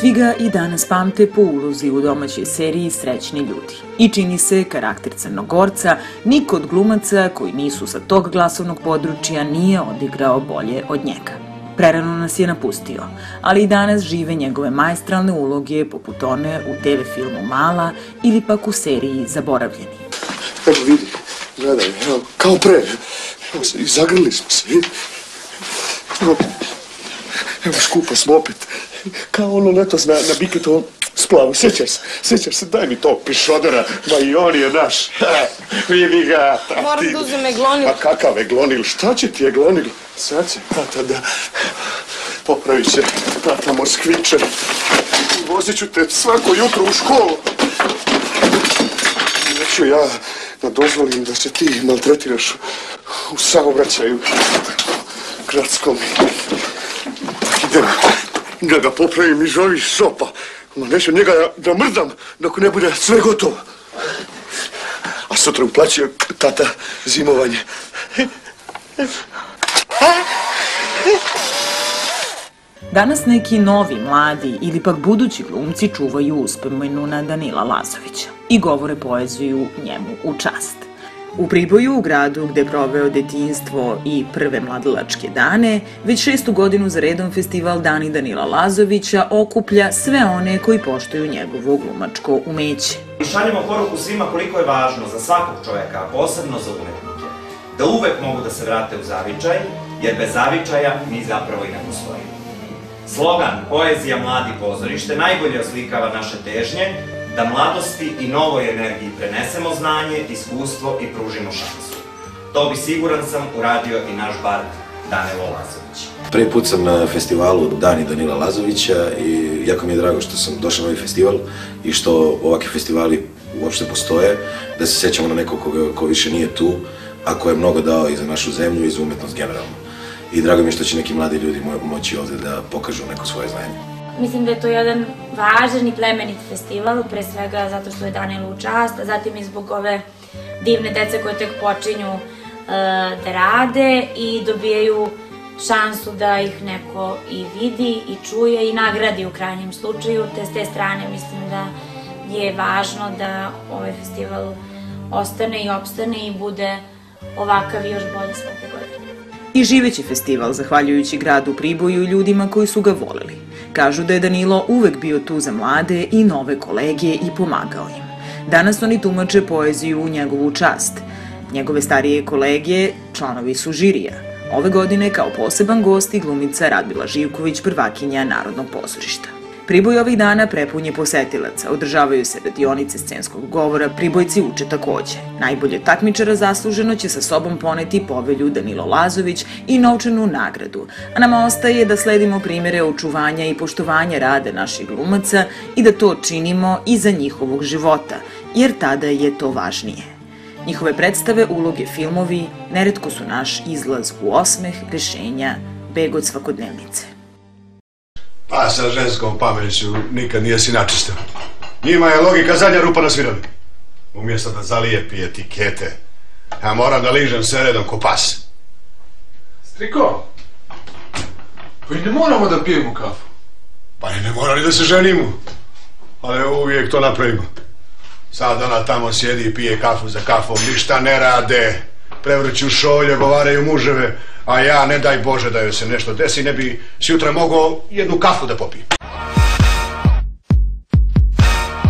Svi ga i danas pamte po ulozi u domaćoj seriji Srećni ljudi. I čini se karakter Crnogorca niko od glumaca koji nisu sa tog glasovnog područja nije odigrao bolje od njega. Prerano nas je napustio, ali i danas žive njegove majstralne uloge poput one u TV filmu Mala ili pak u seriji Zaboravljeni. Evo vidi, gledaj, kao pre. Evo se, i zagrli smo se, vidi. Evo, skupa smo opet. Kao ono letos na, na Biketovom splavu, sjećaš se, sjećaš se, daj mi tog pišodora, ma i on je naš. Ha, vidi ga, tati. Moram da uzem eglonil. Pa kakav eglonil, šta će ti eglonil? Sad će tata da popravit će tata moskviče. Vozit ću te svako jutro u školu. Neću ja da dozvolim da se ti maltretiraš u saobraćaju gradskom. Da ga popravim iz ovih sopa. Ma neću njega da, da mrdam dok ne bude sve gotovo. A sutra uplaćuje tata zimovanje. Danas neki novi, mladi ili pak budući glumci čuvaju uspomenu na Danila Lazovića i govore poeziju njemu u čast. U Priboju, u gradu gde proveo detinstvo i prve mladilačke dane, već šestu godinu za redom festival Dani Danila Lazovića okuplja sve one koji poštuju njegovo glumačko umeće. I šaljemo poruku svima koliko je važno za svakog čoveka, a posebno za umetnike, da uvek mogu da se vrate u zavičaj, jer bez zavičaja mi zapravo i ne postojimo. Slogan Poezija mladi pozorište najbolje oslikava naše težnje da mladosti i novoj energiji prenesemo znanje, iskustvo i pružimo šansu. To bi siguran sam uradio i naš bard Danilo Lazović. Prvi put sam na festivalu Dani Danila Lazovića i jako mi je drago što sam došao na ovaj festival i što ovakvi festivali uopšte postoje, da se sećamo na nekog ko, ko više nije tu, a ko je mnogo dao i za našu zemlju i za umetnost generalno. I drago mi je što će neki mladi ljudi mo moći ovde da pokažu neko svoje znanje. Mislim da je to jedan važan i plemenit festival, pre svega zato što je Danielu u čast, a zatim i zbog ove divne dece koje tek počinju uh, da rade i dobijaju šansu da ih neko i vidi i čuje i nagradi u krajnjem slučaju, te s te strane mislim da je važno da ovaj festival ostane i opstane i bude ovakav i još bolje svake godine. I živeći festival zahvaljujući gradu Priboju i ljudima koji su ga voleli. Kažu da je Danilo uvek bio tu za mlade i nove kolege i pomagao im. Danas oni tumače poeziju u njegovu čast. Njegove starije kolege članovi su žirija. Ove godine kao poseban gost i glumica Radmila Živković, prvakinja Narodnog pozorišta. Priboj ovih dana prepun je posetilaca, održavaju se radionice scenskog govora, pribojci uče takođe. Najbolje takmičara zasluženo će sa sobom poneti povelju Danilo Lazović i novčanu nagradu, a nama ostaje da sledimo primere očuvanja i poštovanja rade naših glumaca i da to činimo i za njihovog života, jer tada je to važnije. Njihove predstave, uloge, filmovi neretko su naš izlaz u osmeh, rešenja, beg od svakodnevnice. Sa ženskom pameću nikad nije si načistio. Njima je logika zadnja rupa na svirali. Umjesto da zalijepi etikete, ja moram da ližem sve redom ko pas. Striko, pa i ne moramo da pijemo kafu. Pa i ne mora ni da se ženimo. Ali uvijek to napravimo. Sad ona tamo sjedi i pije kafu za kafom, ništa ne rade. Prevrću šolje, govaraju muževe, a ja, ne daj Bože da joj se nešto desi, ne bi si jutra mogao jednu kafu da popijem.